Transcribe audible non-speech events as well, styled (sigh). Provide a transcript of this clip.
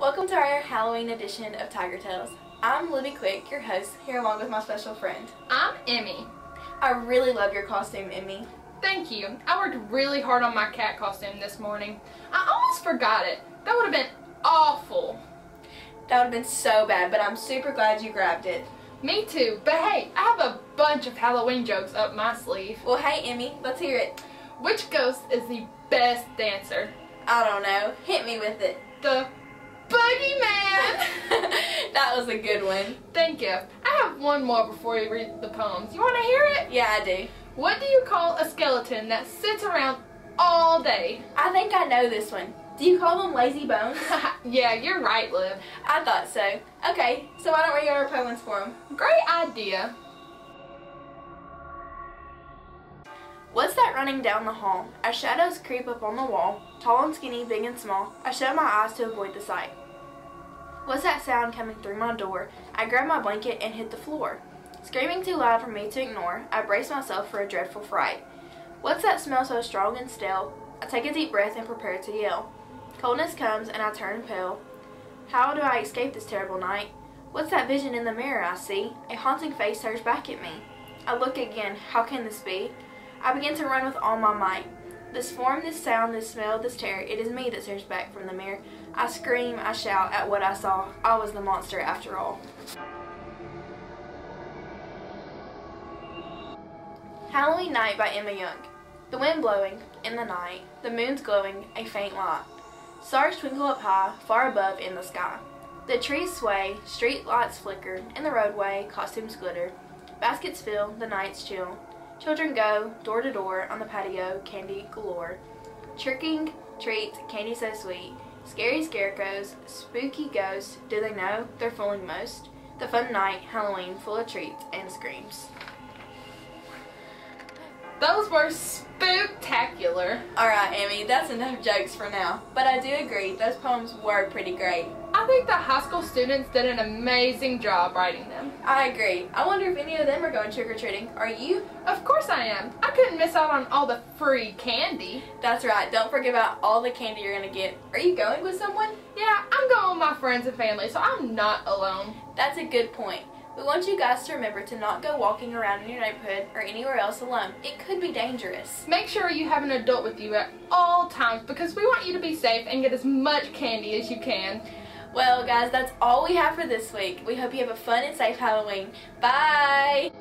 Welcome to our Halloween edition of Tiger Tales. I'm Libby Quick, your host, here along with my special friend. I'm Emmy. I really love your costume, Emmy. Thank you. I worked really hard on my cat costume this morning. I almost forgot it. That would have been awful. That would have been so bad, but I'm super glad you grabbed it. Me too, but hey, I have a bunch of Halloween jokes up my sleeve. Well, hey, Emmy, let's hear it. Which ghost is the best dancer? I don't know. Hit me with it. The! That was a good one. Thank you. I have one more before you read the poems. You want to hear it? Yeah, I do. What do you call a skeleton that sits around all day? I think I know this one. Do you call them lazy bones? (laughs) yeah, you're right, Liv. I thought so. Okay, so why don't we get our poems for them? Great idea. What's that running down the hall? As shadows creep up on the wall, tall and skinny, big and small, I shut my eyes to avoid the sight. What's that sound coming through my door? I grab my blanket and hit the floor. Screaming too loud for me to ignore, I brace myself for a dreadful fright. What's that smell so strong and stale? I take a deep breath and prepare to yell. Coldness comes and I turn pale. How do I escape this terrible night? What's that vision in the mirror I see? A haunting face stares back at me. I look again. How can this be? I begin to run with all my might. This form, this sound, this smell, this terror, it is me that stares back from the mirror. I scream, I shout at what I saw. I was the monster after all. Halloween Night by Emma Young. The wind blowing, in the night, the moon's glowing, a faint light. Stars twinkle up high, far above in the sky. The trees sway, street lights flicker, in the roadway, costumes glitter. Baskets fill, the night's chill. Children go door to door on the patio, candy galore. Tricking, treats, candy so sweet. Scary scarecrows, spooky ghosts, do they know they're fooling most? The fun night, Halloween, full of treats and screams. Those were spooktacular. Alright, Amy, that's enough jokes for now. But I do agree, those poems were pretty great. I think the high school students did an amazing job writing them. I agree. I wonder if any of them are going trick-or-treating. Are you? Of course I am. I couldn't miss out on all the free candy. That's right. Don't forget about all the candy you're going to get. Are you going with someone? Yeah, I'm going with my friends and family, so I'm not alone. That's a good point. We want you guys to remember to not go walking around in your neighborhood or anywhere else alone. It could be dangerous. Make sure you have an adult with you at all times because we want you to be safe and get as much candy as you can. Well, guys, that's all we have for this week. We hope you have a fun and safe Halloween. Bye!